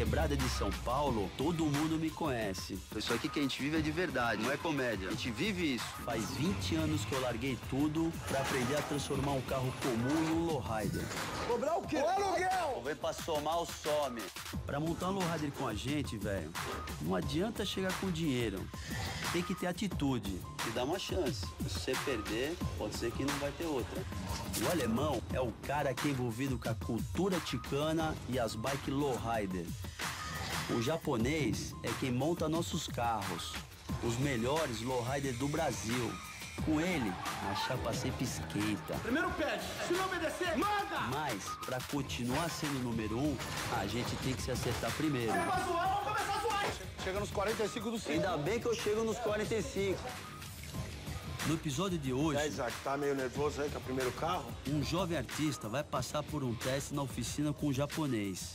quebrada de São Paulo, todo mundo me conhece. Isso aqui que a gente vive é de verdade, não é comédia. A gente vive isso. Faz 20 anos que eu larguei tudo pra aprender a transformar um carro comum em um lowrider. Cobrar o quê? O aluguel! Vem pra somar o some. Pra montar um lowrider com a gente, velho, não adianta chegar com dinheiro. Tem que ter atitude. E dá uma chance. Se você perder, pode ser que não vai ter outra. O alemão é o cara que é envolvido com a cultura ticana e as bike lowrider. O japonês é quem monta nossos carros. Os melhores lowrider do Brasil. Com ele, a chapa sempre esquenta. Primeiro pede. Se não obedecer, manda! Mas, pra continuar sendo o número um, a gente tem que se acertar primeiro. É pra zoar, vamos começar a zoar! Chega nos 45 do 5. Ainda bem que eu chego nos 45. No episódio de hoje, É, Isaac, tá meio nervoso aí com o primeiro carro? um jovem artista vai passar por um teste na oficina com um japonês.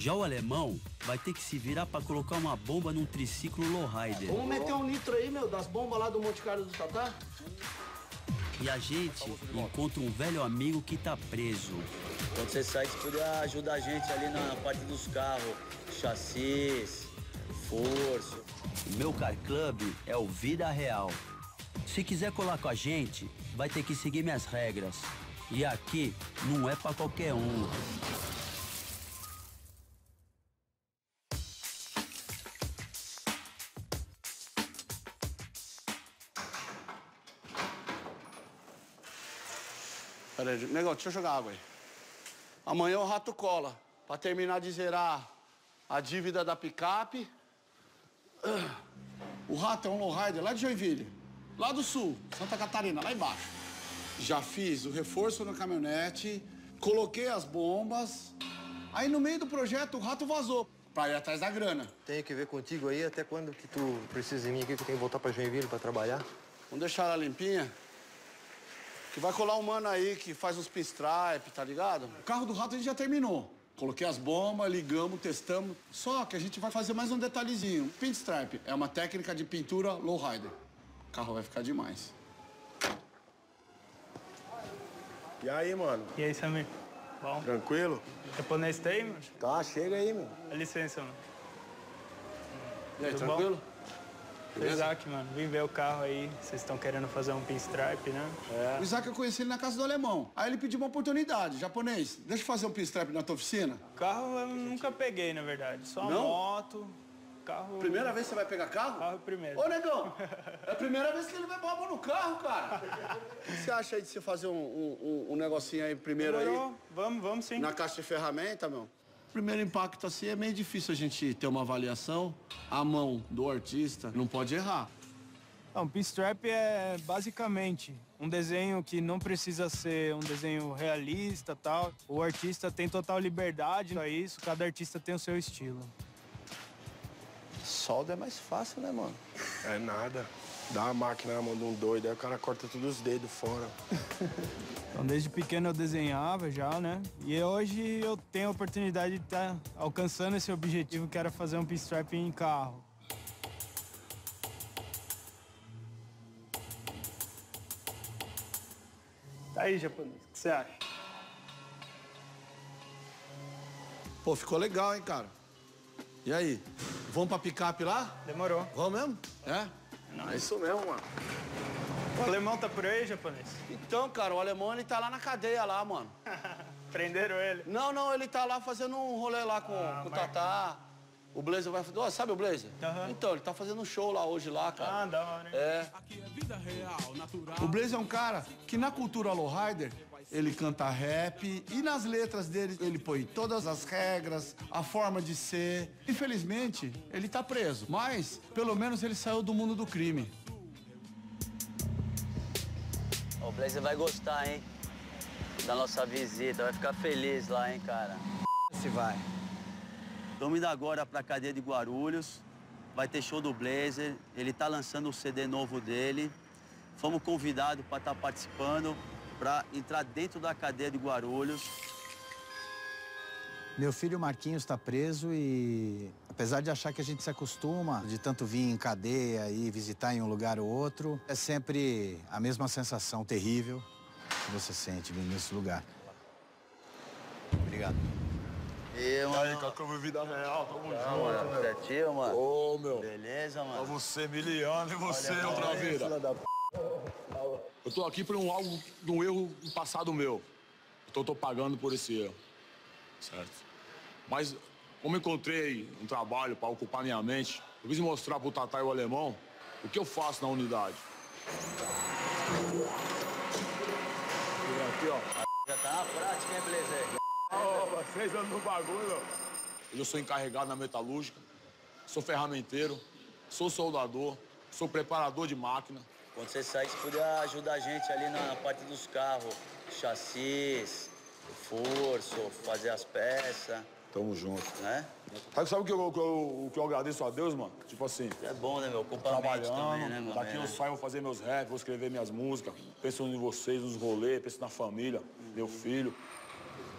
Já o alemão vai ter que se virar pra colocar uma bomba num triciclo lowrider. Vamos meter um litro aí, meu, das bombas lá do Monte Carlo do Tatá? E a gente encontra um velho amigo que tá preso. Quando você sair, você poder ajudar a gente ali na parte dos carros, chassis, forço. O meu car club é o Vida Real. Se quiser colar com a gente, vai ter que seguir minhas regras. E aqui não é pra qualquer um. Pera aí, negão, deixa eu jogar água aí. Amanhã o rato cola. Pra terminar de zerar a dívida da picape. O rato é um lowrider lá de Joinville. Lá do sul, Santa Catarina, lá embaixo. Já fiz o reforço na caminhonete, coloquei as bombas. Aí no meio do projeto o rato vazou. Pra ir atrás da grana. Tenho que ver contigo aí até quando que tu precisa de mim aqui, que eu tenho que voltar pra Joinville pra trabalhar. Vamos deixar ela limpinha. Que vai colar um mano aí que faz uns pinstripe, tá ligado? O carro do rato a gente já terminou. Coloquei as bombas, ligamos, testamos. Só que a gente vai fazer mais um detalhezinho. Pinstripe é uma técnica de pintura lowrider. O carro vai ficar demais. E aí, mano? E aí, Samir? Bom, Tranquilo? japonês tem, mano? Tá, chega aí, meu. Dá licença, mano. E aí, Tudo tranquilo? Isaac, mano, vim ver o carro aí. Vocês estão querendo fazer um pinstripe, né? O Isaac eu conheci ele na casa do alemão. Aí ele pediu uma oportunidade. Japonês, deixa eu fazer um pinstripe na tua oficina. Carro eu nunca peguei, na verdade. Só Não? moto, carro... Primeira vez que você vai pegar carro? Carro primeiro. Ô, negão, é a primeira vez que ele vai pôr a mão no carro, cara. O que você acha aí de você fazer um, um- um- negocinho aí primeiro aí? Demorou? Vamos, vamos sim. Na caixa de ferramenta, meu? Primeiro impacto assim é meio difícil a gente ter uma avaliação. A mão do artista não pode errar. Não, pinstripe é basicamente um desenho que não precisa ser um desenho realista tal. O artista tem total liberdade para isso, cada artista tem o seu estilo. Solda é mais fácil, né, mano? É nada. Dá uma máquina na mão de um doido, aí o cara corta todos os dedos fora. Então, desde pequeno eu desenhava já, né? E hoje eu tenho a oportunidade de estar alcançando esse objetivo, que era fazer um pinstripe em carro. Tá aí, japonês. O que você acha? Pô, ficou legal, hein, cara? E aí? Vamos pra picape lá? Demorou. Vamos mesmo? É? É isso mesmo, mano. O alemão tá por aí, japonês? Então, cara, o alemão, ele tá lá na cadeia lá, mano. Prenderam ele. Não, não, ele tá lá fazendo um rolê lá com, Ah, com o Tatá. O Blazer vai fazer. Ó, sabe o Blazer? Aham. Então, ele tá fazendo um show lá hoje lá, cara. Ah, da hora, hein? É. O Blaze é um cara que na cultura lowrider, ele canta rap e nas letras dele ele põe todas as regras, a forma de ser. Infelizmente, ele tá preso, mas pelo menos ele saiu do mundo do crime. O Blazer vai gostar, hein? Da nossa visita, vai ficar feliz lá, hein, cara? Se vai. Estamos indo agora pra cadeia de Guarulhos. Vai ter show do Blazer. Ele tá lançando o CD novo dele. Fomos convidados para estar participando, para entrar dentro da cadeia de Guarulhos. Meu filho Marquinhos está preso e, apesar de achar que a gente se acostuma de tanto vir em cadeia e visitar em um lugar ou outro, é sempre a mesma sensação terrível que você sente vindo nesse lugar. Obrigado. E, mano. Cacau, vida real, tamo Ah, mano, você é tio, mano? Ô, meu. Beleza, mano? você, miliano, e você, outra vida. Eu tô aqui por um algo, de um erro passado meu. Então eu tô pagando por esse erro. Certo? Mas, como encontrei um trabalho para ocupar minha mente, eu quis mostrar pro Tatá e o alemão o que eu faço na unidade. Aqui, ó. Já tá na prática, hein, beleza? Oh, seis anos no bagulho. Eu sou encarregado na metalúrgica, sou ferramenteiro, sou soldador, sou preparador de máquina. Quando você sair, você podia ajudar a gente ali na parte dos carros, chassis, forço, fazer as peças, Tamo junto. né? Sabe, sabe o, que eu, o que eu- que eu agradeço a Deus, mano? Tipo assim, É bom, né, meu? Trabalhando, também, né, meu? daqui É. eu saio, vou fazer meus raps, vou escrever minhas músicas, penso em vocês, nos rolês, penso na família, meu filho.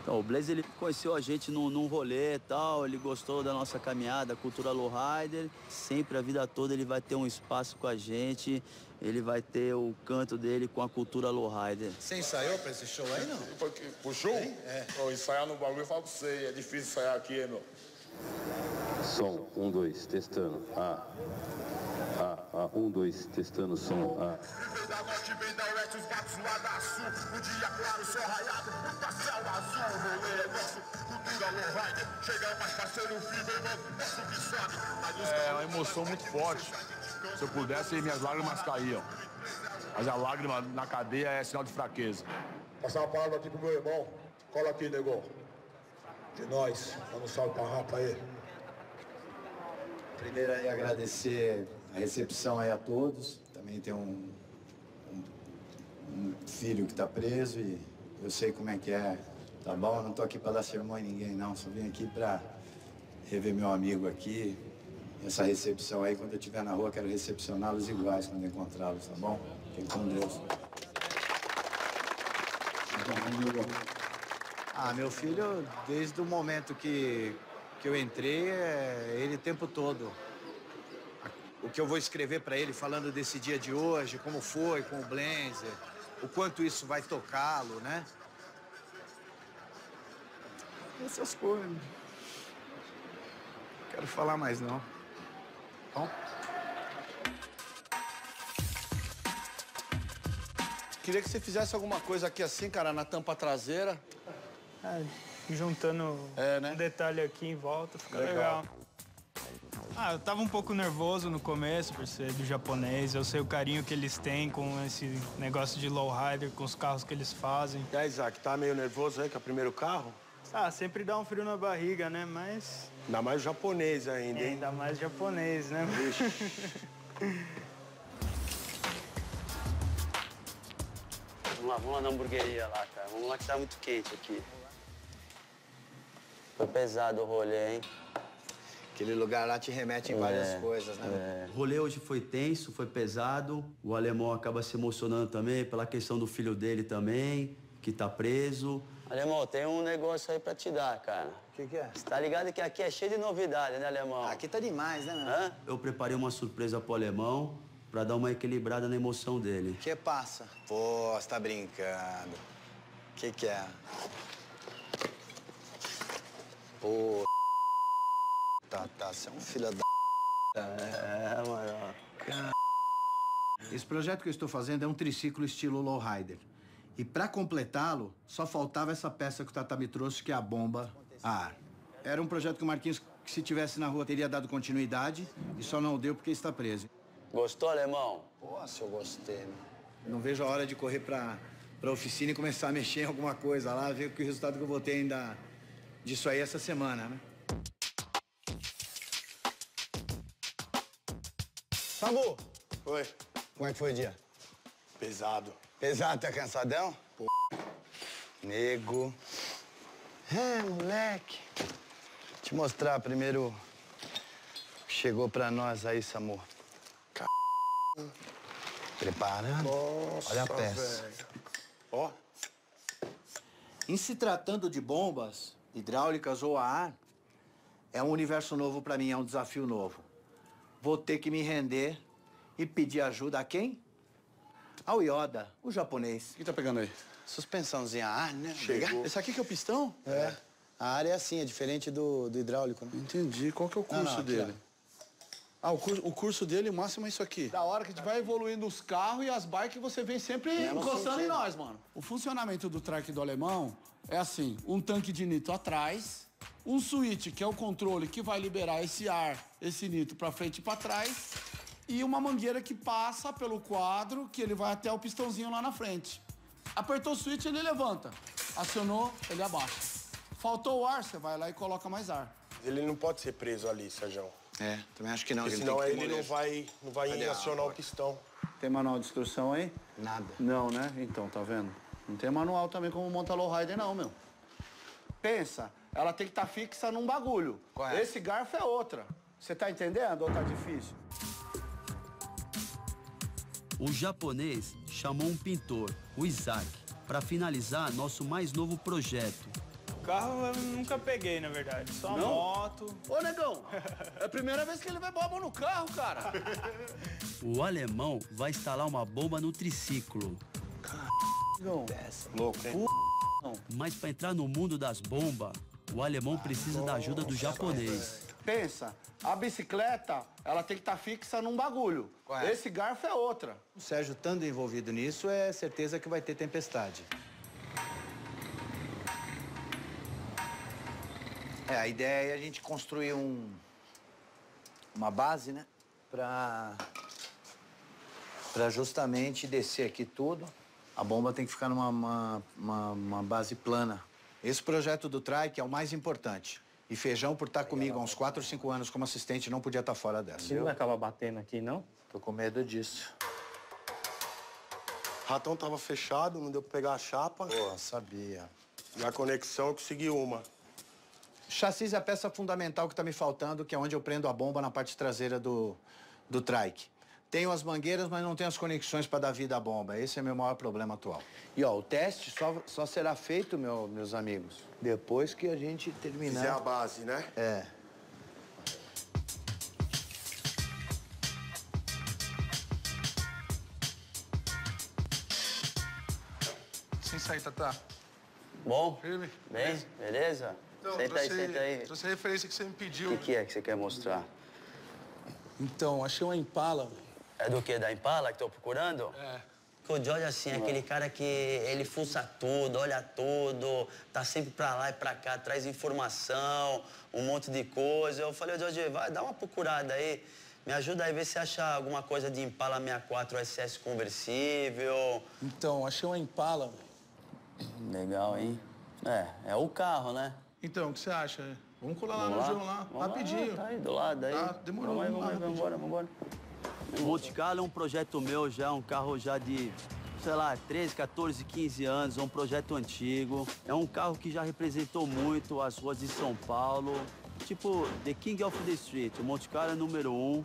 Então, o Blaze ele conheceu a gente num, num rolê e tal, ele gostou da nossa caminhada, cultura lowrider. Sempre, a vida toda, ele vai ter um espaço com a gente, ele vai ter o canto dele com a cultura lowrider. Você ensaiou pra esse show aí, não? Puxou? É. ensaiar no bagulho, eu falo pra você, é difícil ensaiar aqui, hein, meu. Som, um, dois, testando. Ah. Ah, ah, um, dois, testando som. Ah. Um dia claro, raiado, puta céu azul. Rolê é nosso, cultura lowrider. Chega mais parceiro, filho, irmão, nosso que sobe. É uma emoção muito forte. Se eu pudesse, minhas lágrimas caíam. Mas a lágrima na cadeia é sinal de fraqueza. Passar uma palavra aqui pro meu irmão. Cola aqui, negão. De nós. Dando um salve pra rapa aí. Primeiro aí agradecer a recepção aí a todos. Também tem um- um filho que está preso e eu sei como é que é, tá bom? Eu não tô aqui para dar sermão em ninguém não, só vim aqui para rever meu amigo aqui. Essa recepção aí, quando eu estiver na rua, quero recepcioná-los iguais quando encontrá-los, tá bom? Fiquem com Deus. Ah, meu filho, desde o momento que, que eu entrei, é ele o tempo todo. O que eu vou escrever para ele falando desse dia de hoje, como foi com o Blazer, o quanto isso vai tocá-lo, né? Essas coisas. Não quero falar mais não. Bom? Queria que você fizesse alguma coisa aqui assim, cara, na tampa traseira. É, juntando É, né? um detalhe aqui em volta, fica Legal. legal. Ah, eu tava um pouco nervoso no começo por ser do japonês. Eu sei o carinho que eles têm com esse negócio de lowrider, com os carros que eles fazem. E aí, Isaac, tá meio nervoso aí com o primeiro carro? Ah, sempre dá um frio na barriga, né? Mas Ainda mais japonês ainda, é, hein? ainda mais japonês, né? Vamos lá, vamos lá na hamburgueria lá, cara. Vamos lá que tá muito quente aqui. Foi pesado o rolê, hein? Aquele lugar lá te remete em várias É, coisas, né? O rolê hoje foi tenso, foi pesado. O alemão acaba se emocionando também pela questão do filho dele também, que tá preso. Alemão, tem um negócio aí pra te dar, cara. O que, que é? Você tá ligado que aqui é cheio de novidade, né, alemão? Aqui tá demais, né, meu? Hã? Eu preparei uma surpresa pro alemão pra dar uma equilibrada na emoção dele. Que passa? Pô, você tá brincando. Que que é? Pô, você é um filho da... É, mano. Esse projeto que eu estou fazendo é um triciclo estilo lowrider. E para completá-lo, só faltava essa peça que o Tata me trouxe, que é a bomba a ar. Era um projeto que o Marquinhos, que se tivesse na rua, teria dado continuidade e só não deu porque está preso. Gostou, alemão? Pô, se eu gostei, meu. Não vejo a hora de correr pra, pra oficina e começar a mexer em alguma coisa lá, ver que o resultado que eu vou ter ainda disso aí essa semana, né? Samu, Oi. como é que foi o dia? Pesado. Pesado, tá cansadão? Pô, nego. É, moleque. Te mostrar primeiro o que chegou pra nós aí, Samu. Ca- Preparando? Olha a peça. Ó, Em se tratando de bombas hidráulicas ou a ar, é um universo novo pra mim, é um desafio novo. Vou ter que me render e pedir ajuda a quem? Ao Yoda, o japonês. o que tá pegando aí? Suspensãozinha a ar, né? Chegou. Esse aqui que é o pistão? É. A área é assim, é diferente do, do hidráulico, né? Entendi. Qual que é o curso Não, não, dele? Ah, o curso, o curso dele, o máximo é isso aqui. Da hora que a gente vai evoluindo os carros e as bikes, você vem sempre encostando em nós, mano. O funcionamento do trike do alemão é assim, um tanque de nitro atrás, um switch, que é o controle que vai liberar esse ar, esse nitro pra frente e pra trás, e uma mangueira que passa pelo quadro, que ele vai até o pistãozinho lá na frente. Apertou o switch, ele levanta. Acionou, ele abaixa. Faltou o ar, você vai lá e coloca mais ar. Ele não pode ser preso ali, Sérgio. É, também acho que não. Porque ele senão tem que ele não vai, não vai acionar o pistão. Tem manual de instrução aí? Nada. Não, né? Então, tá vendo? Não tem manual também como monta lowrider, não, meu. Pensa, ela tem que estar fixa num bagulho. É? Esse garfo é outra. Você tá entendendo ou tá difícil? O japonês chamou um pintor, o Isaac, para finalizar nosso mais novo projeto. Carro eu nunca peguei, na verdade. Só Não? moto. Ô, negão, é a primeira vez que ele vai pôr a mão no carro, cara. O alemão vai instalar uma bomba no triciclo. Negão, Louco, hein? Mas para entrar no mundo das bombas, o alemão precisa da ajuda do japonês. pensa, a bicicleta, ela tem que estar fixa num bagulho. É? Esse garfo é outra. O Sérgio, estando envolvido nisso, é certeza que vai ter tempestade. É, a ideia é a gente construir um, uma base, né? Pra, pra justamente descer aqui tudo. A bomba tem que ficar numa uma, uma, uma base plana. Esse projeto do trike é o mais importante. E Feijão, por estar comigo há uns 4 ou 5 anos como assistente, não podia estar fora dessa. Ele vai acabar batendo aqui, não? Tô com medo disso. Ratão tava fechado, não deu pra pegar a chapa. Pô, sabia. E a conexão eu consegui uma. Chassis é a peça fundamental que está me faltando, que é onde eu prendo a bomba na parte traseira do, do trike. Tenho as mangueiras, mas não tenho as conexões para dar vida à bomba. Esse é meu maior problema atual. E ó, o teste só, só será feito, meu- meus amigos, depois que a gente terminar. Fizer a base, né? É. Sem sair, Tatá. Bom? Firme? Bem? Beleza? Então, senta aí, trouxe, senta aí. trouxe a referência que você me O pediu. que, que é que você quer mostrar? Então, achei uma Impala. É do que? Da Impala que tô procurando? É. Porque o George, assim, é aquele cara que ele fuça tudo, olha tudo, tá sempre pra lá e pra cá, traz informação, um monte de coisa. Eu falei, George, vai, dá uma procurada aí. Me ajuda aí, ver se acha alguma coisa de Impala 64 SS conversível. Então, achei uma Impala. Legal, hein? É, é o carro, né? Então, o que você acha? Vamos colar lá Vamos no lá? João lá, Vamos rapidinho. Tá aí do lado aí. Tá, demorou, Vamos aí, vamos lá, vamos vamos embora, vamos embora. O Monte Carlo é um projeto meu já, um carro já de, sei lá, 13, 14, 15 anos, é um projeto antigo. É um carro que já representou muito as ruas de São Paulo. Tipo, The King of the Street, o Monte Carlo é número um.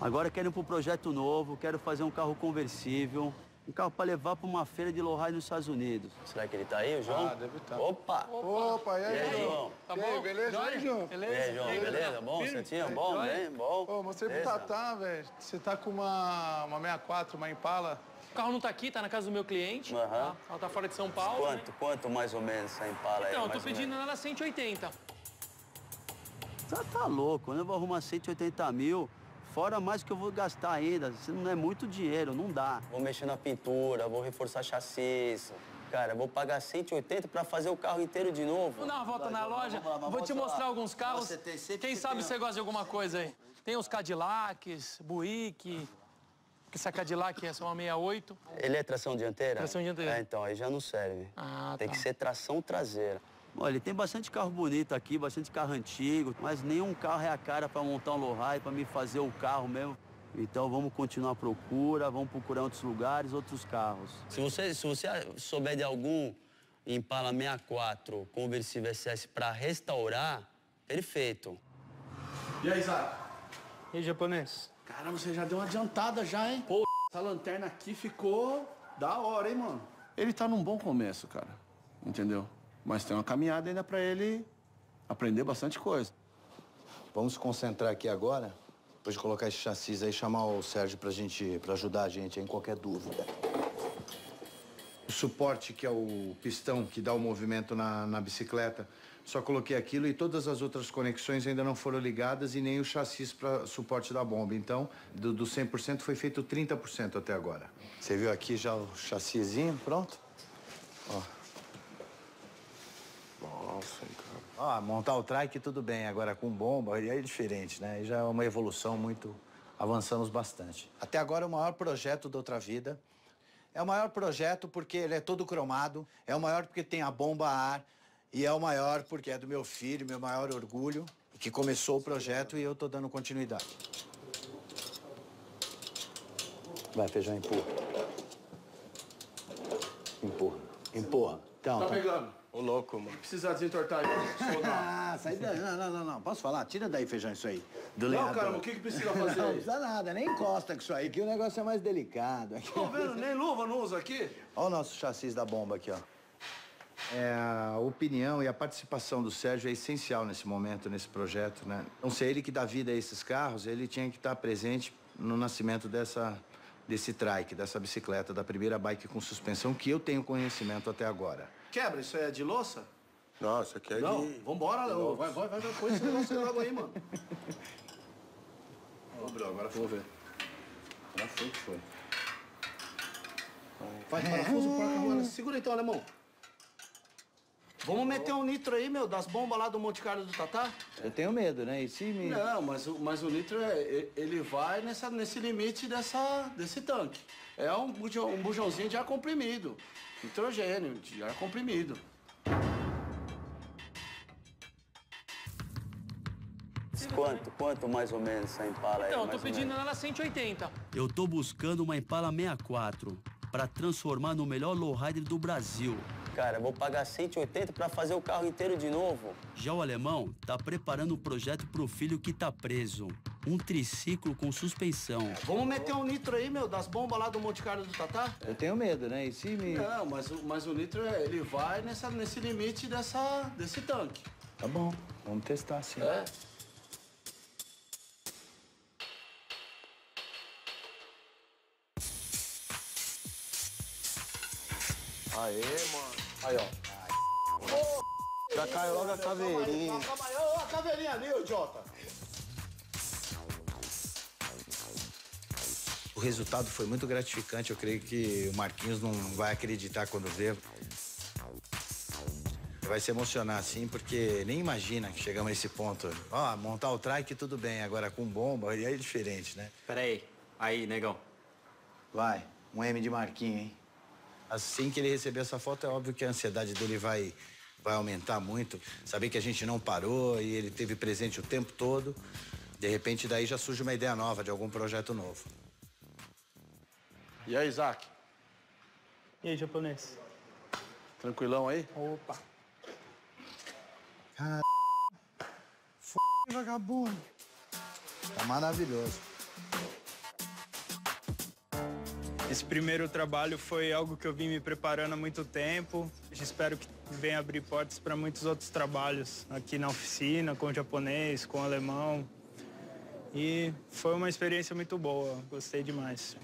Agora quero ir para um projeto novo, quero fazer um carro conversível. Um carro para levar para uma feira de lowride nos Estados Unidos. Será que ele tá aí, o João? Ah, deve tá. Opa! Opa, e E aí, aí, João? João? Tá bom? Beleza? E aí, João? E aí, João, beleza? Bom, certinho? Bom, bem? Bom? Ô, mostrei pro Beleza? Tatá, velho. Você tá com uma, uma 64, uma Impala. O carro não tá aqui, tá na casa do meu cliente. Aham. tá? Ela tá fora de São Paulo. Quanto, quanto mais ou menos essa Impala aí? Então, eu tô pedindo ela 180. Tá, tá louco, quando eu vou arrumar 180 mil, fora mais que eu vou gastar ainda, isso não é muito dinheiro, não dá. Vou mexer na pintura, vou reforçar chassis. Cara, vou pagar 180 pra fazer o carro inteiro de novo. Vamos dar uma volta Vai, na loja. lá, Vou te mostra mostrar lá. alguns carros. Você tem- Quem sabe tem você um- gosta de alguma coisa aí. Tem os Cadillacs, Buick. que Essa Cadillac é uma 68. Ele é tração dianteira? Tração dianteira. É, então, aí já não serve. Ah, tem tá. que ser tração traseira. Olha, ele tem bastante carro bonito aqui, bastante carro antigo, mas nenhum carro é a cara para montar um lowrider, para me fazer o carro mesmo. Então vamos continuar a procura, vamos procurar outros lugares, outros carros. Se você, se você souber de algum Impala 64 conversível SS para restaurar, perfeito. E aí, Isaac? E aí, japonês? Caramba, você já deu uma adiantada já, hein? Pô, essa lanterna aqui ficou da hora, hein, mano? Ele tá num bom começo, cara. Entendeu? Mas tem uma caminhada ainda pra ele aprender bastante coisa. Vamos concentrar aqui agora, depois de colocar esse chassis aí, chamar o Sérgio pra gente, pra ajudar a gente em qualquer dúvida. suporte que é o pistão que dá o movimento na, na bicicleta. Só coloquei aquilo e todas as outras conexões ainda não foram ligadas e nem o chassi para suporte da bomba. Então, do, do 100% foi feito 30% até agora. Você viu aqui já o chassizinho pronto? Ó. Nossa, cara. Ó, montar o trike tudo bem, agora com bomba aí é diferente, né? Aí já é uma evolução muito. Avançamos bastante. Até agora é o maior projeto da Outra Vida. É o maior projeto porque ele é todo cromado, é o maior porque tem a bomba a ar e é o maior porque é do meu filho, meu maior orgulho, que começou o projeto e eu tô dando continuidade. Vai, feijão, empurra. Empurra. Empurra. Então, Tá tá- pegando. Ô, louco, mano. Precisa desentortar aí. Ah, sai daí. Não, não, não, não. Posso falar? Tira daí, feijão, isso aí. Do Não, lenhador. cara, o que que precisa fazer Não, aí? precisa nada. Nem encosta com isso aí, que o negócio é mais delicado. Aqui. Tô vendo, nem luva não usa aqui? Olha o nosso chassi da bomba aqui, ó. É, a opinião e a participação do Sérgio é essencial nesse momento, nesse projeto, né? Não ser ele que dá vida a esses carros, ele tinha que estar presente no nascimento dessa, desse trike, dessa bicicleta, da primeira bike com suspensão, que eu tenho conhecimento até agora. Quebra, isso aí é de louça? Não, isso aqui é Não, de... vambora, Léo. Vai, vai, vai, vai. Põe esse negócio logo aí, mano. Ô, Bro, agora vou ver. Agora foi que foi. Vai, parafuso, porca, mano. Segura então, alemão. Vamos meter um nitro aí, meu, das bombas lá do Monte Carlo do Tatá? Eu tenho medo, né? E se me... Não, mas, o- mas o nitro, é, ele vai nessa, nesse limite dessa, desse tanque. É um, bujão, um bujãozinho de ar comprimido. Nitrogênio, de ar comprimido. Quanto? Quanto mais ou menos essa Impala aí? Então, eu tô pedindo menos? ela 180. Eu tô buscando uma Impala 64 para transformar no melhor lowrider do Brasil. Cara, vou pagar 180 para fazer o carro inteiro de novo. Já o alemão tá preparando um projeto pro filho que tá preso. Um triciclo com suspensão. Vamos meter um nitro aí, meu, das bombas lá do Monte Carlo do Tatá? Eu tenho medo, né? E se me... Não, mas, o- mas o nitro, ele vai nessa, nesse limite dessa, desse tanque. Tá bom, vamos testar sim. É. Aê, mano. Aí, ó. Já caiu logo a caveirinha. Calma aí, a caveirinha ali, ô idiota. O resultado foi muito gratificante. Eu creio que o Marquinhos não vai acreditar quando vê. Vai se emocionar, sim, porque nem imagina que chegamos a esse ponto. Ó, montar o trike tudo bem, agora com bomba aí é diferente, né? Pera aí. Aí, negão. Vai, um M de Marquinhos, hein? Assim que ele receber essa foto, é óbvio que a ansiedade dele vai, vai aumentar muito. Saber que a gente não parou e ele teve presente o tempo todo. De repente, daí já surge uma ideia nova de algum projeto novo. E aí, Isaac? E aí, japonês? Tranquilão aí? Opa. Cara, f... vagabundo. Tá maravilhoso. Esse primeiro trabalho foi algo que eu vim me preparando há muito tempo. Espero que venha abrir portas para muitos outros trabalhos aqui na oficina, com o japonês, com o alemão. E foi uma experiência muito boa, gostei demais.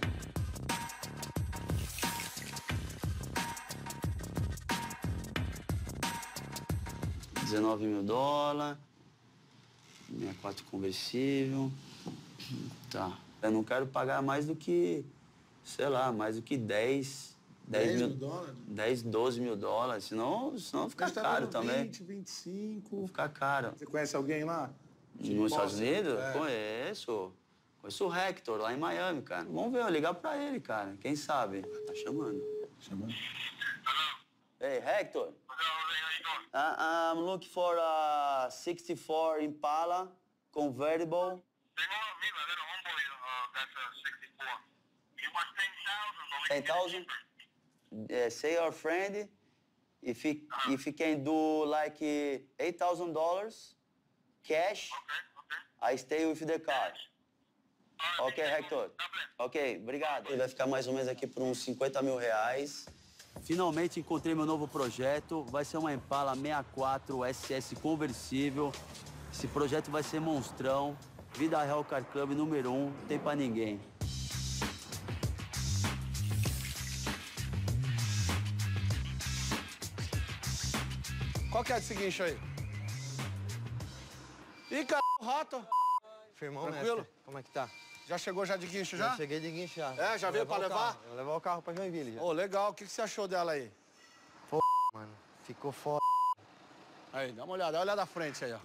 19 mil dólares. 64 conversível. Tá. Eu não quero pagar mais do que, sei lá, mais do que 10. 10, 10 mil, mil dólares? 10, 12 mil dólares. Senão, senão fica caro também. 20, 25. Fica caro. Você conhece alguém lá? Nos Estados? Unidos? É. Conheço. Conheço o Hector, lá em Miami, cara. Vamos ver, eu ligar pra ele, cara. Quem sabe? Tá chamando. Chamando? Hey, Hector. Uh, I'm looking for a 64 Impala convertible. Ten thousand. Yeah, say your friend if he if he can do like eight thousand dollars cash. I stay with the car. Ok, Hector. Ok, obrigado. Ele vai ficar mais ou menos aqui por uns 50 mil reais. Finalmente encontrei meu novo projeto. Vai ser uma Impala 64 SS conversível. Esse projeto vai ser monstrão. Vida Real Car Club número 1, um, tem pra ninguém. Qual que é desse guincho aí? Ih, cara, o rato. Firmão, Tranquilo? mestre. Como é que tá? Já chegou já de guincho já? Já cheguei de guincho já. É, já veio pra levar? carro. Vou levar o carro pra Joinville já. Ô, legal. O que, que você achou dela aí? Mano, ficou foda. Aí, dá uma olhada. Olha da frente aí, ó.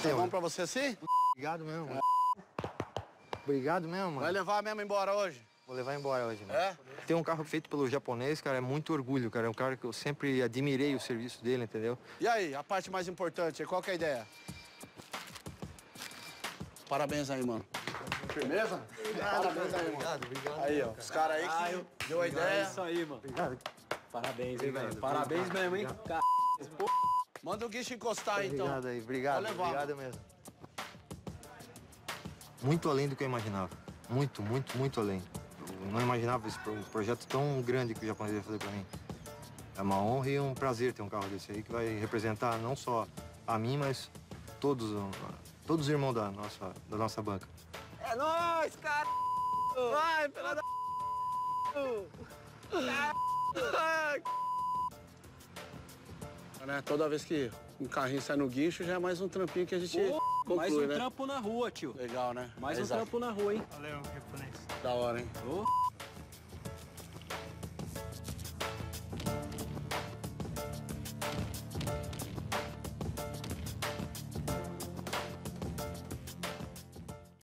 Tá bom pra você assim? Obrigado mesmo, mano. Obrigado mesmo, mano. Vai levar mesmo embora hoje? Vou levar embora hoje, mano. É? Tem um carro feito pelo japonês, cara, é muito orgulho, cara. É um cara que eu sempre admirei o serviço dele, entendeu? E aí, a parte mais importante, qual que é a ideia? Parabéns aí, mano. Firmeza? Parabéns aí, mano. Obrigado, obrigado. Aí, ó. Os caras aí que deu a ideia. aí, mano. Obrigado. Parabéns, hein, velho. Parabéns mesmo, hein? Cara, Manda o guincho encostar aí, então. Obrigado aí, obrigado. Pode levar, Obrigado mesmo. Muito além do que eu imaginava. Muito, muito, muito além. Eu não imaginava esse pro- um projeto tão grande que o japonês ia fazer pra mim. É uma honra e um prazer ter um carro desse aí que vai representar não só a mim, mas todos, todos os irmãos da nossa, da nossa banca. É nóis, cara! Vai, pela da... Né? Toda vez que um carrinho sai no guincho, já é mais um trampinho que a gente Ô, conclui, mais um né? trampo na rua, tio. Legal, né? Mais um Exato. trampo na rua, hein? Valeu, japonês. Da hora, hein? Ô,